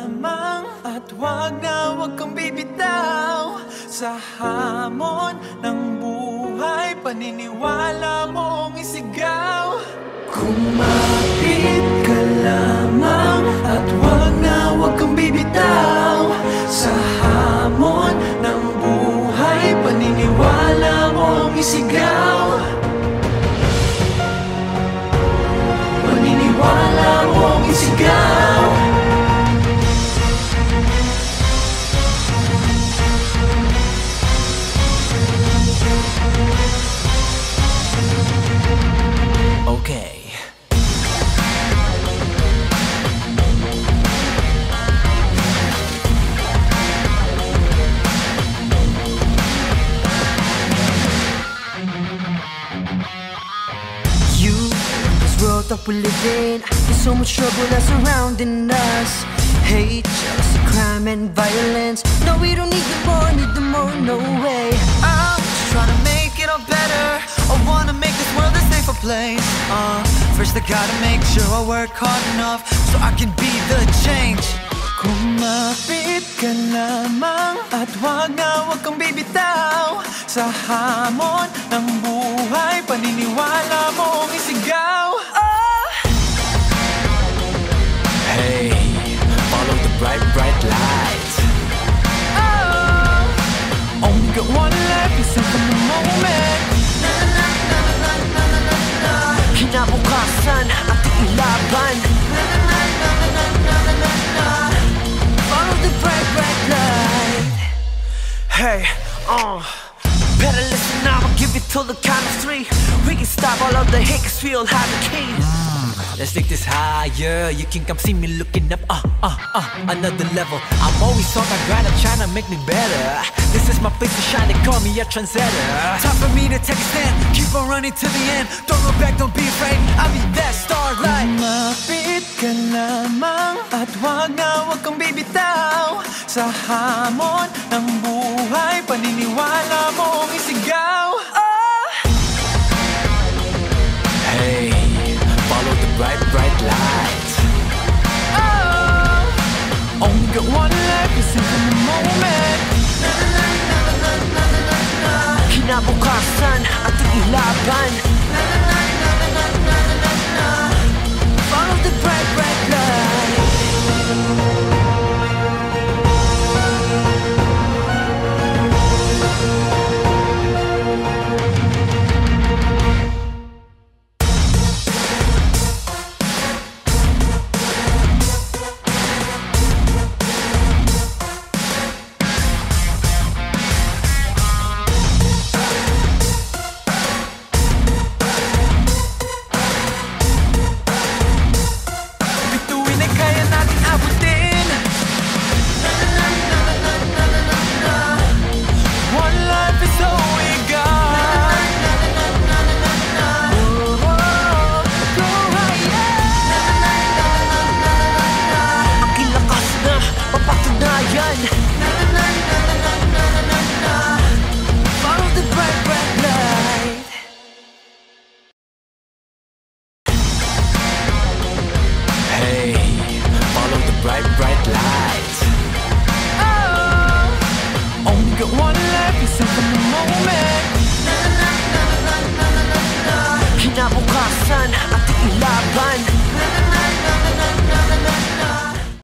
lamang. At wag na wag kang bibitaw Sa hamon ng buhay. Paniniwala mong isigaw. Kumapit ka lamang At wag na wag kang bibitaw Okay. You, this world that we live in There's so much trouble that's surrounding us Hate, jealousy, crime and violence No, we don't need them more, need them more, no way I'm just trying to make it all better. I wanna make this world a safer place. First I gotta make sure I work hard enough so I can be the change. Kumapit ka lamang at wag na wag kang bibitaw Sa hamon ng buhay, Hey, uh Better listen now, I'll give it till the count of three We can stop all of the hate, cause we all have the key Let's take this higher. You can come see me looking up, uh, uh, uh, another level. I'm always on my grind, I'm trying to make me better. This is my place to shine, they call me a trendsetter. Time for me to take a stand, keep on running to the end Don't look back, don't be afraid, I'll be that starlight Kumapit ka lamang at wag na wag kang bibitaw Sa hamon bright, bright lights. Oh! Only got one life, listen from the moment Kinabukasan, ating ilaban mapatunayan Follow the bright, bright light. Hey, follow the bright, bright lights. Oh, only got one